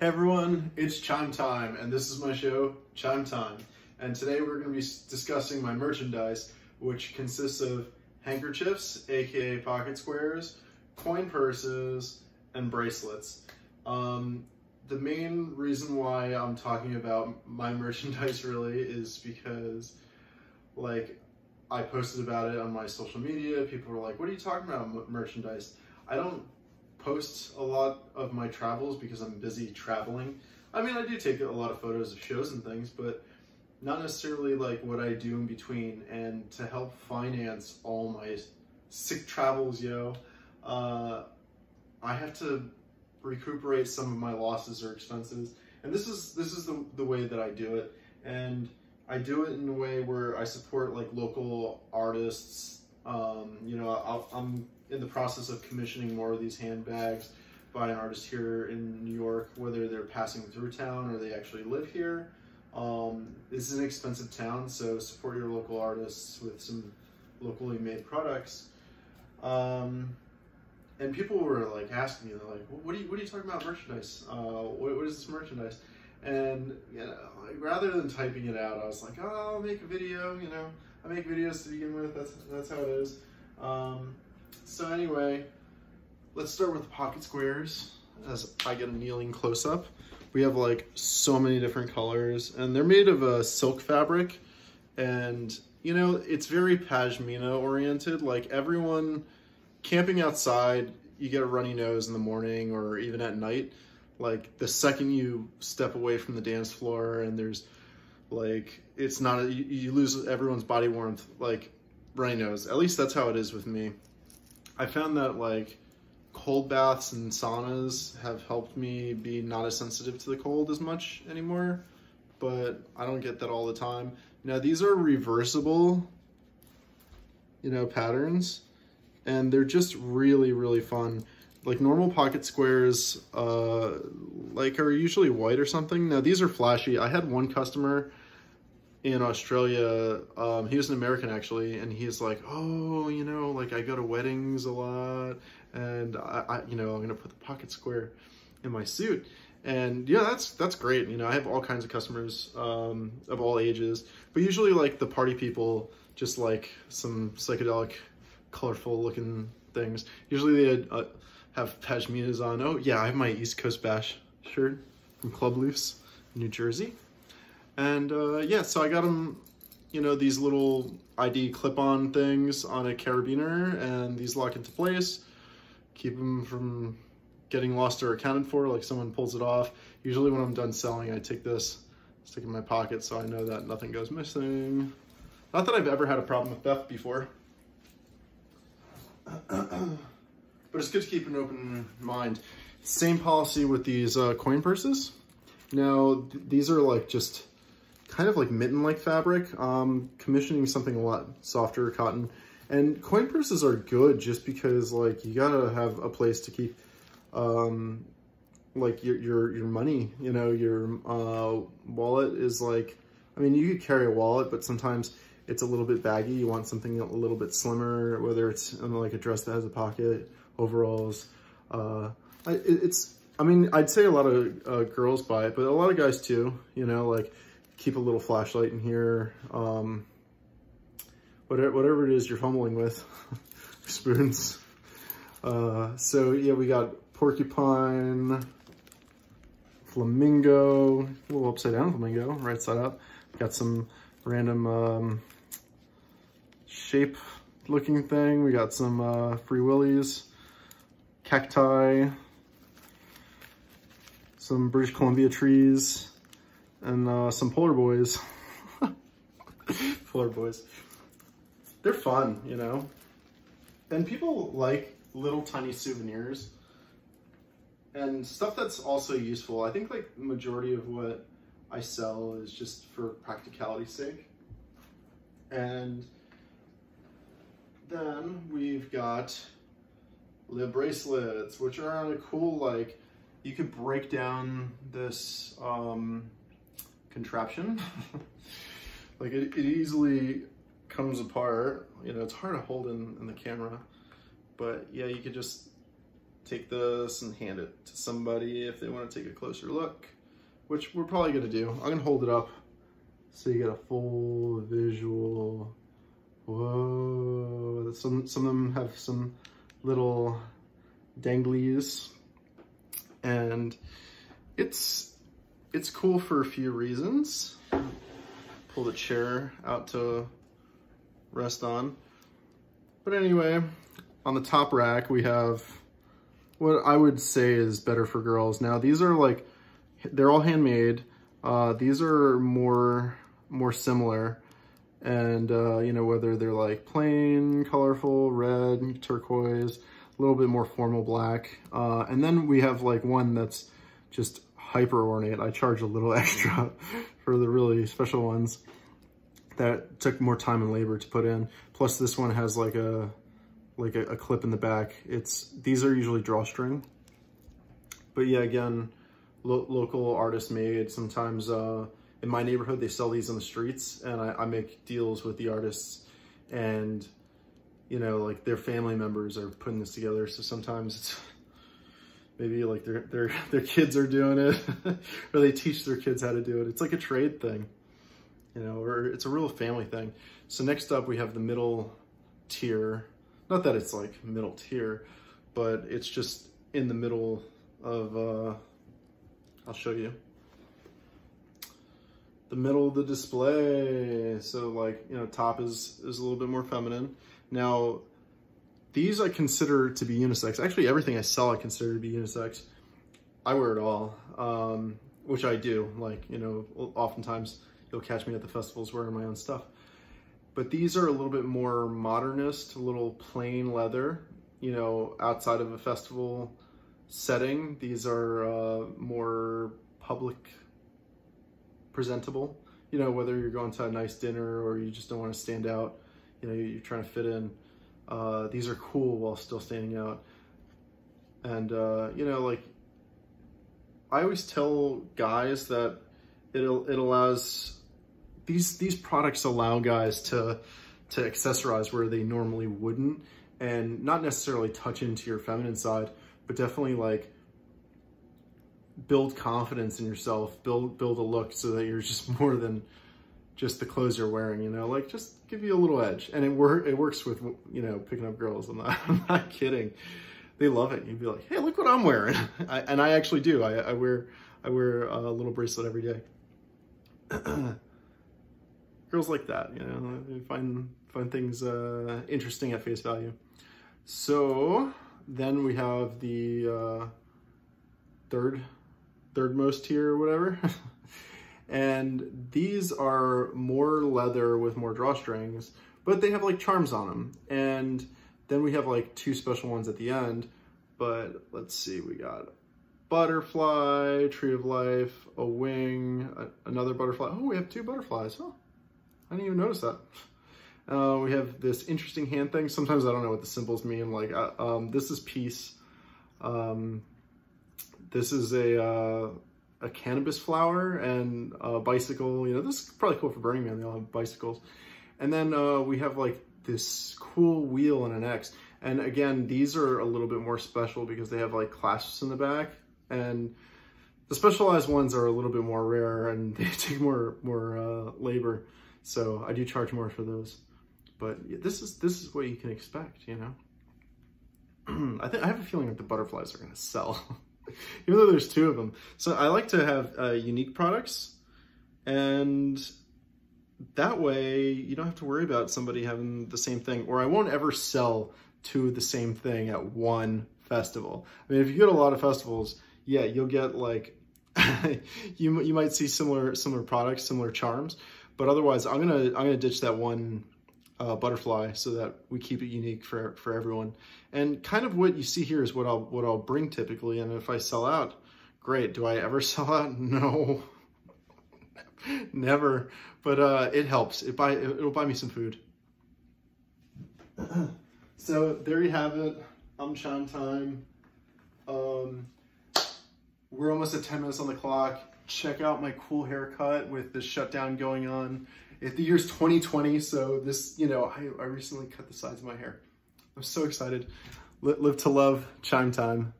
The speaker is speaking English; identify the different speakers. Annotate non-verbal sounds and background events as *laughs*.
Speaker 1: Hey everyone, it's Chime Time, and this is my show, Chime Time. And today we're going to be discussing my merchandise, which consists of handkerchiefs, aka pocket squares, coin purses, and bracelets. Um, the main reason why I'm talking about my *laughs* merchandise really is because, like, I posted about it on my social media. People were like, what are you talking about, merchandise? I don't post a lot of my travels because I'm busy traveling. I mean, I do take a lot of photos of shows and things, but not necessarily like what I do in between. And to help finance all my sick travels, yo, uh, I have to recuperate some of my losses or expenses. And this is this is the, the way that I do it. And I do it in a way where I support like local artists. Um, you know, i I'm in the process of commissioning more of these handbags by an artist here in New York, whether they're passing through town or they actually live here. Um, this is an expensive town, so support your local artists with some locally made products. Um, and people were like asking me, they're like, "What are you, what are you talking about merchandise? Uh, what, what is this merchandise?" And you know, like, rather than typing it out, I was like, "Oh, I'll make a video." You know, I make videos to begin with. That's that's how it is. Um, so anyway, let's start with the pocket squares as I get a kneeling close up. We have like so many different colors and they're made of a silk fabric and you know, it's very pashmina oriented. Like everyone camping outside, you get a runny nose in the morning or even at night. Like the second you step away from the dance floor and there's like, it's not, a, you, you lose everyone's body warmth, like runny nose. At least that's how it is with me. I found that like cold baths and saunas have helped me be not as sensitive to the cold as much anymore, but I don't get that all the time. Now these are reversible, you know, patterns, and they're just really, really fun. Like normal pocket squares, uh, like are usually white or something. Now these are flashy. I had one customer in Australia. Um, he was an American actually, and he's like, oh, you know, like I go to weddings a lot, and I, I, you know, I'm gonna put the pocket square in my suit. And yeah, that's that's great. You know, I have all kinds of customers um, of all ages, but usually like the party people just like some psychedelic, colorful looking things. Usually they uh, have pashminas on. Oh yeah, I have my East Coast Bash shirt from Club Loose, New Jersey. And uh, yeah, so I got them, you know, these little ID clip-on things on a carabiner and these lock into place, keep them from getting lost or accounted for, like someone pulls it off. Usually when I'm done selling, I take this, stick in my pocket so I know that nothing goes missing. Not that I've ever had a problem with theft before. *clears throat* but it's good to keep an open mind. Same policy with these uh, coin purses. Now, th these are like just kind of like mitten-like fabric, um, commissioning something a lot softer cotton. And coin purses are good just because like you gotta have a place to keep um, like your, your, your money, you know, your uh, wallet is like, I mean, you could carry a wallet, but sometimes it's a little bit baggy. You want something a little bit slimmer, whether it's like a dress that has a pocket, overalls. Uh, it, it's, I mean, I'd say a lot of uh, girls buy it, but a lot of guys too, you know, like keep a little flashlight in here. Um, whatever, whatever it is you're fumbling with, *laughs* spoons. Uh, so yeah, we got porcupine, flamingo, a little upside down flamingo, right side up. Got some random um, shape looking thing. We got some uh, free willies, cacti, some British Columbia trees, and uh, some polar boys. *laughs* polar boys. They're fun, you know? And people like little tiny souvenirs and stuff that's also useful. I think like the majority of what I sell is just for practicality's sake. And then we've got the bracelets, which are on a cool, like, you could break down this um, contraption. *laughs* like it, it easily comes apart. You know, it's hard to hold in, in the camera, but yeah, you could just take this and hand it to somebody if they want to take a closer look, which we're probably going to do. I'm going to hold it up so you get a full visual. Whoa, some, some of them have some little danglies and it's, it's cool for a few reasons. Pull the chair out to rest on. But anyway, on the top rack, we have what I would say is better for girls. Now, these are like, they're all handmade. Uh, these are more, more similar. And, uh, you know, whether they're like plain, colorful, red, turquoise, a little bit more formal black. Uh, and then we have like one that's just hyper ornate. I charge a little *laughs* extra for the really special ones that took more time and labor to put in. Plus this one has like a like a, a clip in the back. It's These are usually drawstring. But yeah, again, lo local artist made. Sometimes uh, in my neighborhood, they sell these on the streets and I, I make deals with the artists and you know, like their family members are putting this together. So sometimes it's maybe like their, their, *laughs* their kids are doing it *laughs* or they teach their kids how to do it. It's like a trade thing, you know, or it's a real family thing. So next up we have the middle tier not that it's like middle tier, but it's just in the middle of, uh, I'll show you. The middle of the display. So like, you know, top is, is a little bit more feminine. Now, these I consider to be unisex. Actually, everything I sell I consider to be unisex. I wear it all, um, which I do. Like, you know, oftentimes you'll catch me at the festivals wearing my own stuff. But these are a little bit more modernist, a little plain leather, you know, outside of a festival setting. These are uh, more public presentable, you know, whether you're going to a nice dinner or you just don't want to stand out, you know, you're trying to fit in. Uh, these are cool while still standing out. And, uh, you know, like, I always tell guys that it, it allows these these products allow guys to to accessorize where they normally wouldn't and not necessarily touch into your feminine side, but definitely like build confidence in yourself, build build a look so that you're just *laughs* more than just the clothes you're wearing, you know, like just give you a little edge. And it work it works with you know picking up girls. I'm not, *laughs* I'm not kidding. They love it. You'd be like, hey, look what I'm wearing, *laughs* I, and I actually do. I, I wear I wear a little bracelet every day. *clears throat* girls like that, you know, find find things uh, interesting at face value. So then we have the uh, third third most tier or whatever. *laughs* and these are more leather with more drawstrings, but they have like charms on them. And then we have like two special ones at the end. But let's see, we got butterfly, tree of life, a wing, a, another butterfly. Oh, we have two butterflies. Huh. I didn't even notice that. Uh, we have this interesting hand thing. Sometimes I don't know what the symbols mean. Like, uh, um, this is peace. Um, this is a, uh, a cannabis flower and a bicycle. You know, this is probably cool for Burning Man. They all have bicycles. And then uh, we have like this cool wheel and an X. And again, these are a little bit more special because they have like clasps in the back. And the specialized ones are a little bit more rare and *laughs* they take more, more uh, labor. So I do charge more for those. But this is this is what you can expect, you know. *clears throat* I think I have a feeling that the butterflies are to sell, *laughs* *laughs* even though there's two of them. So I like to have uh, unique products, and that way you don't have to worry about somebody having the same thing. Or I won't ever sell to the same thing at one festival. I mean, if you go to a lot of festivals, yeah, you'll get like *laughs* you you might see similar similar products, similar charms, but otherwise, I'm gonna I'm gonna ditch that one uh, butterfly so that we keep it unique for for everyone. And kind of what you see here is what I'll what I'll bring typically. And if I sell out, great. Do I ever *laughs* sell out? No, *laughs* never. But uh, it helps. It buy it'll buy me some food. *clears throat* so there you have it. I'm chime time. Um, we're almost at 10 minutes on the clock check out my cool haircut with the shutdown going on. If the year's 2020, so this, you know, I, I recently cut the sides of my hair. I'm so excited. Live to love, chime time.